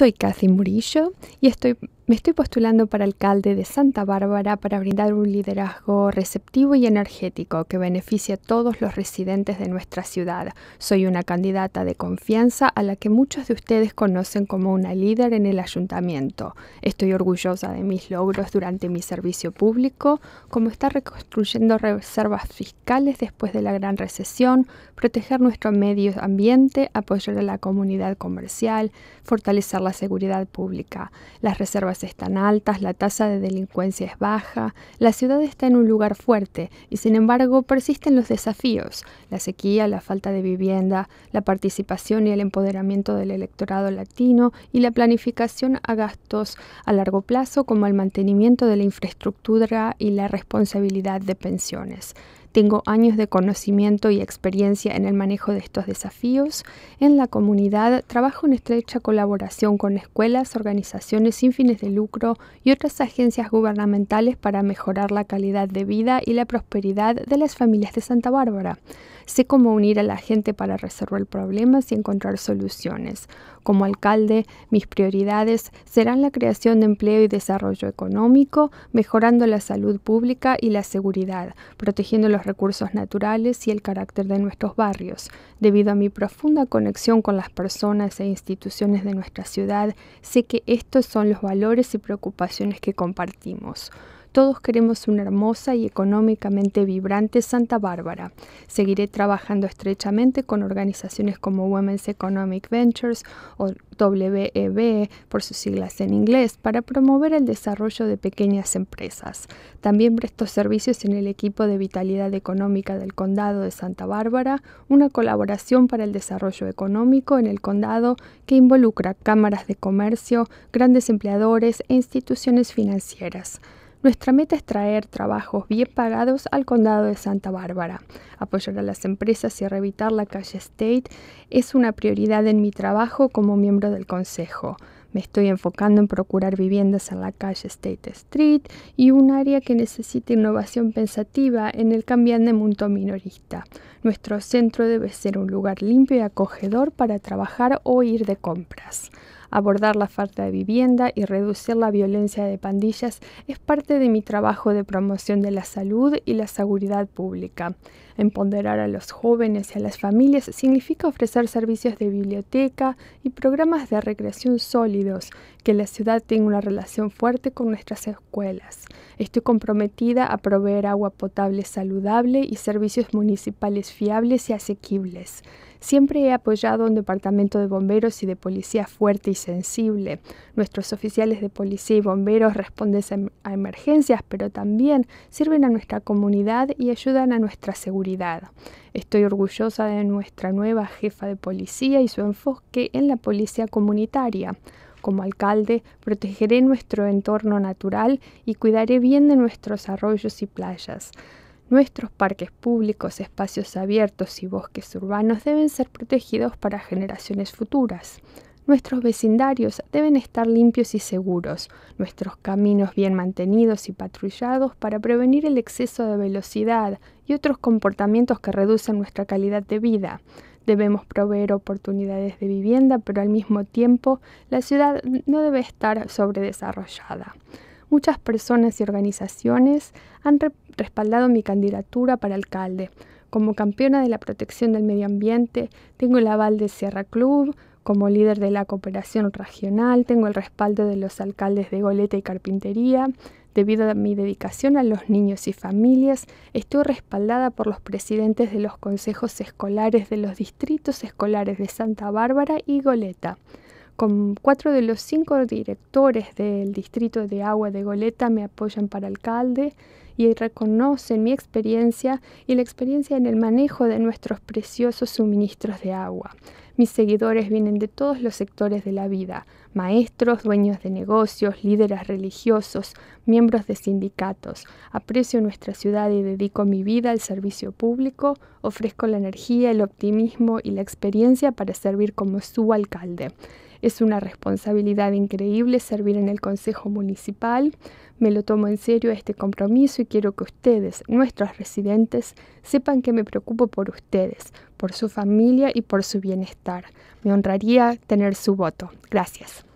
Soy Kathy Murillo y estoy, me estoy postulando para alcalde de Santa Bárbara para brindar un liderazgo receptivo y energético que beneficie a todos los residentes de nuestra ciudad. Soy una candidata de confianza a la que muchos de ustedes conocen como una líder en el ayuntamiento. Estoy orgullosa de mis logros durante mi servicio público, como estar reconstruyendo reservas fiscales después de la gran recesión, proteger nuestro medio ambiente, apoyar a la comunidad comercial, fortalecer la seguridad pública. Las reservas están altas, la tasa de delincuencia es baja, la ciudad está en un lugar fuerte y sin embargo persisten los desafíos, la sequía, la falta de vivienda, la participación y el empoderamiento del electorado latino y la planificación a gastos a largo plazo como el mantenimiento de la infraestructura y la responsabilidad de pensiones. Tengo años de conocimiento y experiencia en el manejo de estos desafíos. En la comunidad trabajo en estrecha colaboración con escuelas, organizaciones sin fines de lucro y otras agencias gubernamentales para mejorar la calidad de vida y la prosperidad de las familias de Santa Bárbara. Sé cómo unir a la gente para resolver problemas y encontrar soluciones. Como alcalde, mis prioridades serán la creación de empleo y desarrollo económico, mejorando la salud pública y la seguridad, protegiendo los recursos naturales y el carácter de nuestros barrios. Debido a mi profunda conexión con las personas e instituciones de nuestra ciudad, sé que estos son los valores y preocupaciones que compartimos. Todos queremos una hermosa y económicamente vibrante Santa Bárbara. Seguiré trabajando estrechamente con organizaciones como Women's Economic Ventures o WEB por sus siglas en inglés para promover el desarrollo de pequeñas empresas. También presto servicios en el equipo de vitalidad económica del condado de Santa Bárbara, una colaboración para el desarrollo económico en el condado que involucra cámaras de comercio, grandes empleadores e instituciones financieras. Nuestra meta es traer trabajos bien pagados al condado de Santa Bárbara. Apoyar a las empresas y revitar la calle State es una prioridad en mi trabajo como miembro del Consejo. Me estoy enfocando en procurar viviendas en la calle State Street y un área que necesita innovación pensativa en el cambiante mundo minorista. Nuestro centro debe ser un lugar limpio y acogedor para trabajar o ir de compras. Abordar la falta de vivienda y reducir la violencia de pandillas es parte de mi trabajo de promoción de la salud y la seguridad pública. Empoderar a los jóvenes y a las familias significa ofrecer servicios de biblioteca y programas de recreación sólidos, que la ciudad tenga una relación fuerte con nuestras escuelas. Estoy comprometida a proveer agua potable saludable y servicios municipales fiables y asequibles. Siempre he apoyado un departamento de bomberos y de policía fuerte y sensible. Nuestros oficiales de policía y bomberos responden a emergencias, pero también sirven a nuestra comunidad y ayudan a nuestra seguridad. Estoy orgullosa de nuestra nueva jefa de policía y su enfoque en la policía comunitaria. Como alcalde, protegeré nuestro entorno natural y cuidaré bien de nuestros arroyos y playas. Nuestros parques públicos, espacios abiertos y bosques urbanos deben ser protegidos para generaciones futuras. Nuestros vecindarios deben estar limpios y seguros, nuestros caminos bien mantenidos y patrullados para prevenir el exceso de velocidad y otros comportamientos que reducen nuestra calidad de vida. Debemos proveer oportunidades de vivienda, pero al mismo tiempo la ciudad no debe estar sobredesarrollada. Muchas personas y organizaciones han respaldado mi candidatura para alcalde. Como campeona de la protección del medio ambiente, tengo el aval de Sierra Club, como líder de la cooperación regional, tengo el respaldo de los alcaldes de Goleta y Carpintería. Debido a mi dedicación a los niños y familias, estoy respaldada por los presidentes de los consejos escolares de los distritos escolares de Santa Bárbara y Goleta. Con cuatro de los cinco directores del distrito de agua de Goleta me apoyan para alcalde y reconocen mi experiencia y la experiencia en el manejo de nuestros preciosos suministros de agua. Mis seguidores vienen de todos los sectores de la vida, maestros, dueños de negocios, líderes religiosos, miembros de sindicatos. Aprecio nuestra ciudad y dedico mi vida al servicio público, ofrezco la energía, el optimismo y la experiencia para servir como su alcalde. Es una responsabilidad increíble servir en el Consejo Municipal. Me lo tomo en serio este compromiso y quiero que ustedes, nuestros residentes, sepan que me preocupo por ustedes, por su familia y por su bienestar. Me honraría tener su voto. Gracias.